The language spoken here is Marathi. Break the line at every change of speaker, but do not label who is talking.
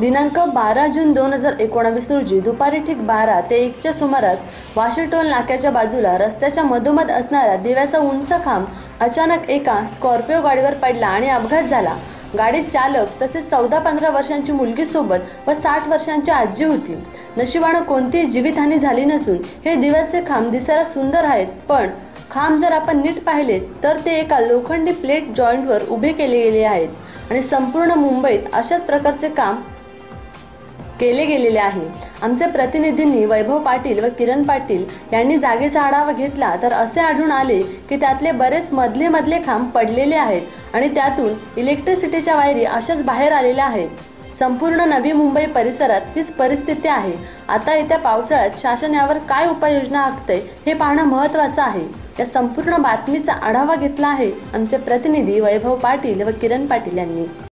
दिनांक बारा जून दोन हजार एकोणावीस रोजी दुपारी ठीक बारा ते एकच्या सुमारास वाशी टोल नाक्याच्या बाजूला रस्त्याच्या मधोमध असणारा दिव्याचा उंच खांब अचानक एका स्कॉर्पिओ गाडीवर पडला आणि अपघात झाला. गाडीत चालक तसेच चौदा पंधरा वर्षांची मुलगी सोबत व साठ वर्षांची आजी होती. नशिबानं कोणतीही जीवितहानी झाली नसून हे दिव्याचे खांब दिसायला सुंदर आहेत पण खांब जर आपण नीट पाहिले तर ते एका लोखंडी प्लेट जॉईंटवर उभे केले गेले आहेत आणि संपूर्ण मुंबईत अशाच प्रकारचे काम केले गेलेले आहे. आमचे प्रतिनिधींनी वैभव पाटील व किरण पाटील यांनी जागेचा आढावा घेतला तर असे आढळून आले की त्यातले बरेच मधले मधले खांब पडलेले आहेत आणि त्यातून इलेक्ट्रिसिटीच्या वायरी अशाच बाहेर आलेल्या आहेत. संपूर्ण नवी मुंबई परिसरात हीच परिस्थिती आहे. आता येत्या पावसाळ्यात शासन यावर काय उपाययोजना आखतंय हे पाहणं महत्त्वाचं आहे. या संपूर्ण बातमीचा आढावा घेतला आहे आमचे प्रतिनिधी वैभव पाटील व किरण पाटील यांनी.